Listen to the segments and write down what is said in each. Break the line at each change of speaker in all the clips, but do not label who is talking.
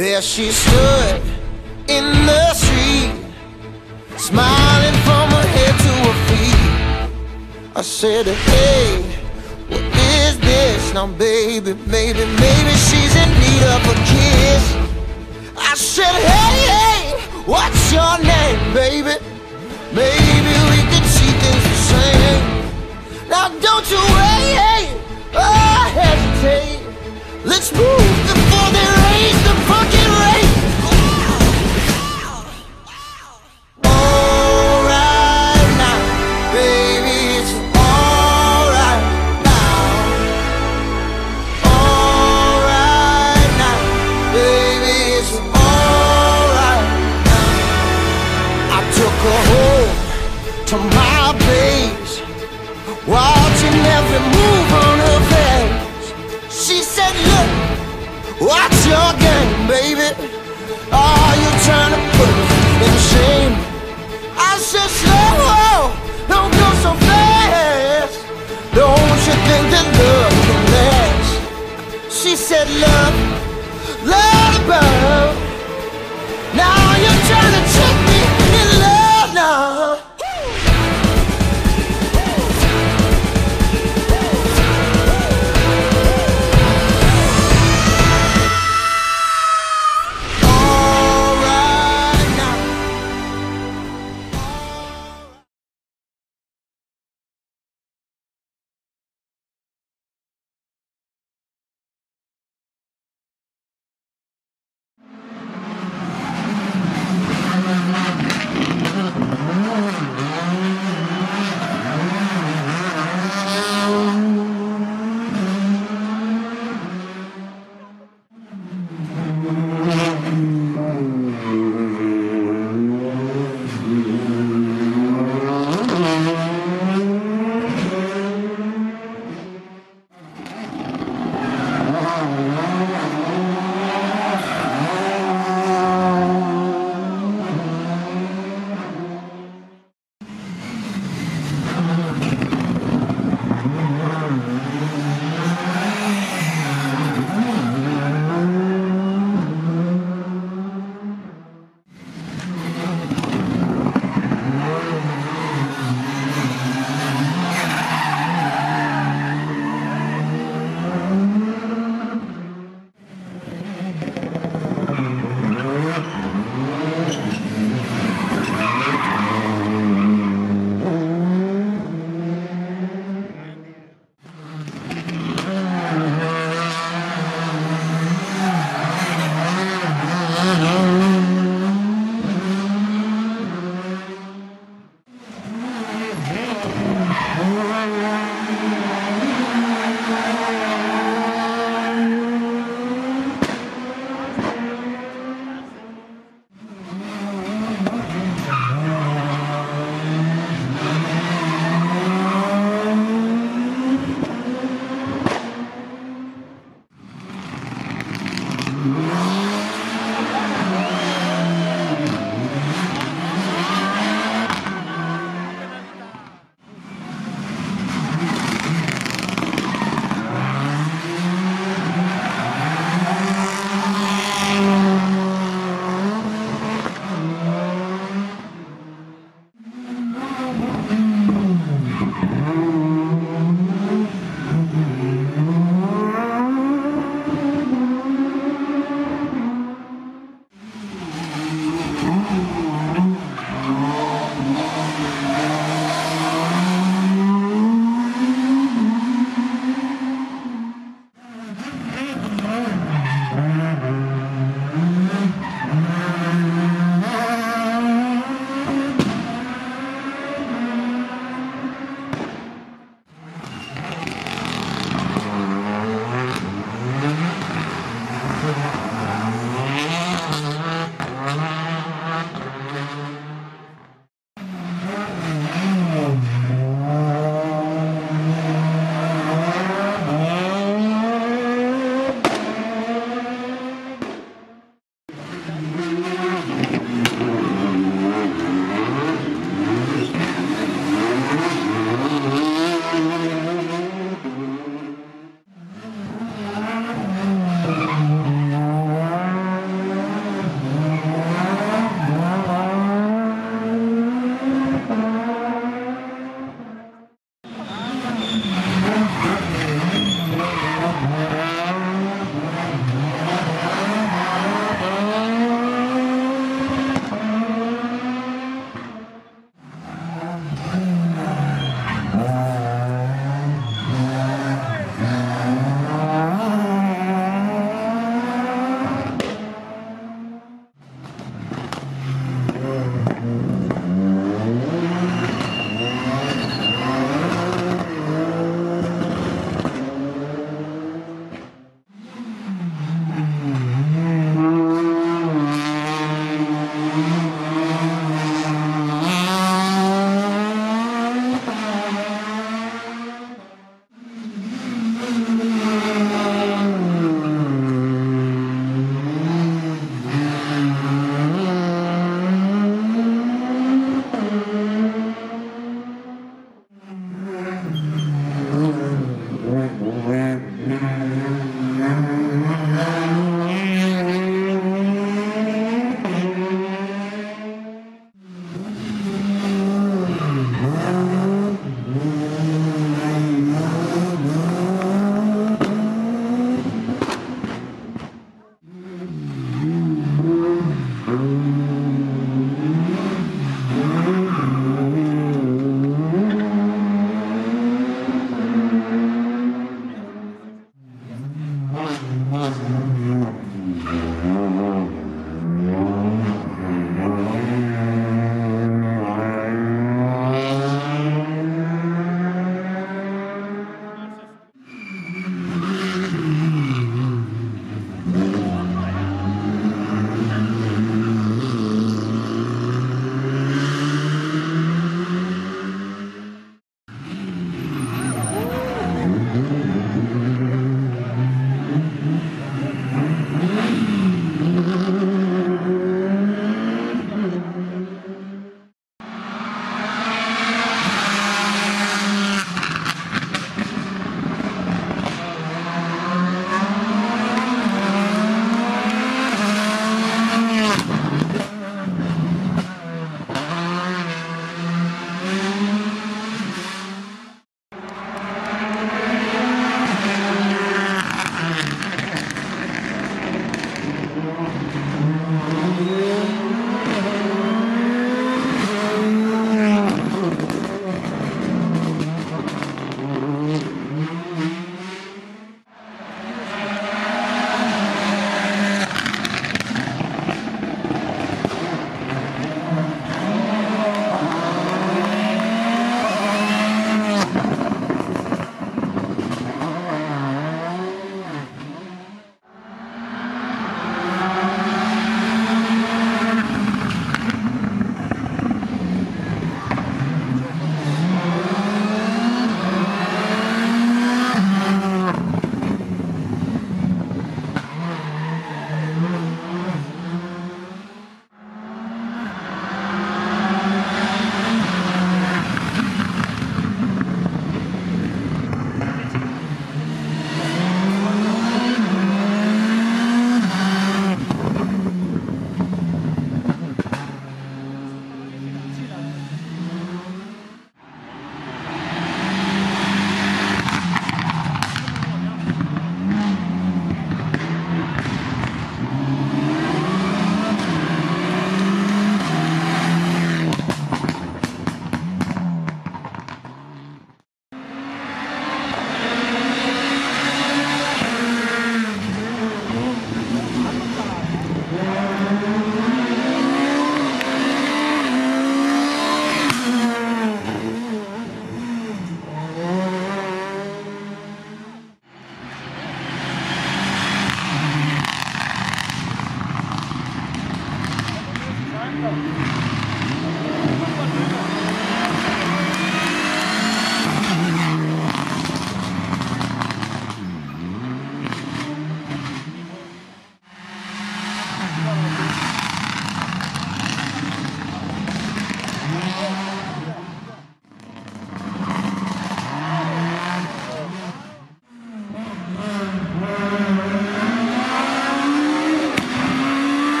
There she stood in the street, smiling from her head to her feet. I said, Hey, what is this now, baby? Maybe, maybe she's in need of a kiss. I said, Hey, hey, what's your name, baby? Maybe we can see things the same. Now, don't you wait or hesitate. Let's move before they I Slow, don't go so fast. Don't you think that love can last? She said, Love, love above.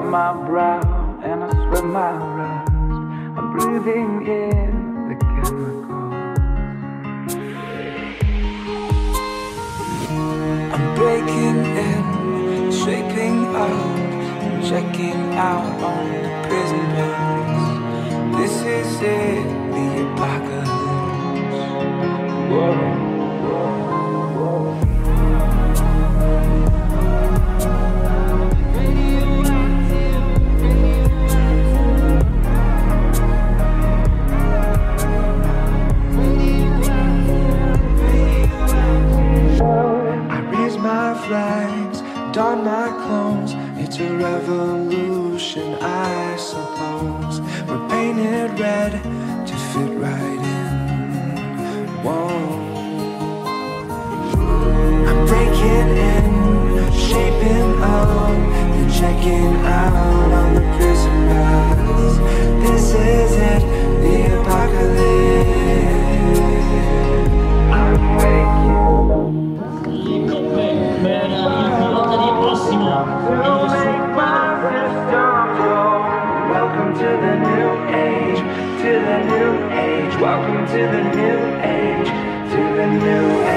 My brow and I sweat my rust. I'm breathing in the chemicals. I'm breaking in, shaping and checking out on the prison bars. This is it,
checking out on the prison bus. This is it, the apocalypse. I'm waking Welcome to the new age, to the new age. Welcome to the new age, to the new age.